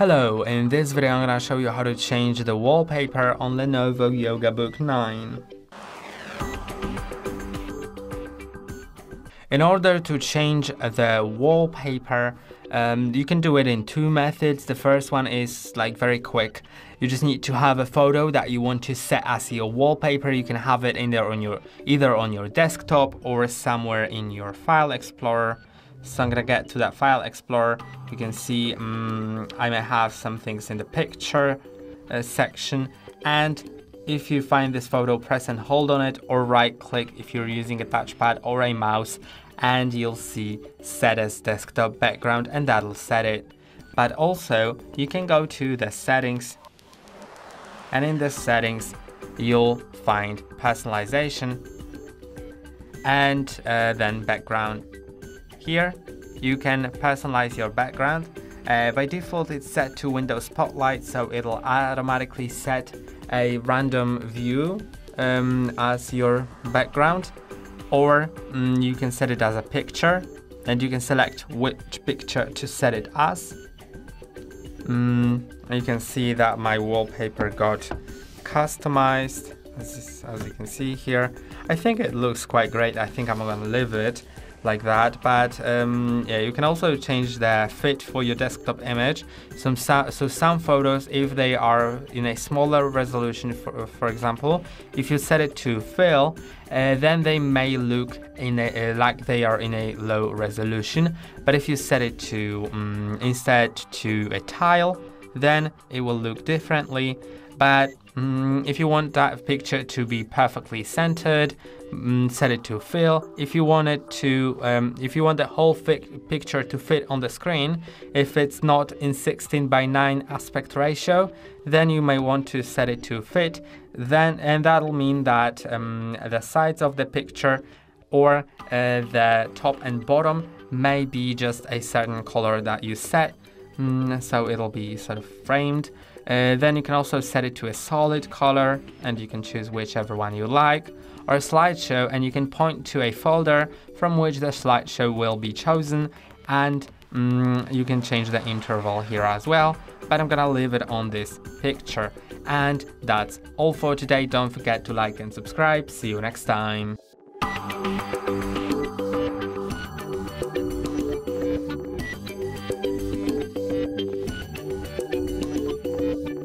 Hello, in this video I'm gonna show you how to change the wallpaper on Lenovo Yoga Book 9. In order to change the wallpaper, um, you can do it in two methods. The first one is like very quick. You just need to have a photo that you want to set as your wallpaper. You can have it in there on your either on your desktop or somewhere in your file explorer. So I'm gonna get to that file explorer. You can see um, I may have some things in the picture uh, section and if you find this photo, press and hold on it or right click if you're using a touchpad or a mouse and you'll see set as desktop background and that'll set it. But also you can go to the settings and in the settings you'll find personalization and uh, then background. Here you can personalize your background. Uh, by default it's set to Windows Spotlight so it'll automatically set a random view um, as your background or mm, you can set it as a picture and you can select which picture to set it as. Mm, you can see that my wallpaper got customized as, as you can see here. I think it looks quite great. I think I'm gonna leave it like that but um, yeah you can also change the fit for your desktop image. Some so some photos if they are in a smaller resolution for, for example if you set it to fill uh, then they may look in a, uh, like they are in a low resolution. But if you set it to um, instead to a tile then it will look differently. But um, if you want that picture to be perfectly centered, um, set it to fill. If you want it to, um, if you want the whole picture to fit on the screen, if it's not in 16 by 9 aspect ratio, then you may want to set it to fit. Then, and that'll mean that um, the sides of the picture or uh, the top and bottom may be just a certain color that you set. Mm, so it'll be sort of framed. Uh, then you can also set it to a solid color and you can choose whichever one you like or a slideshow and you can point to a folder from which the slideshow will be chosen and mm, you can change the interval here as well but I'm gonna leave it on this picture. And that's all for today. Don't forget to like and subscribe. See you next time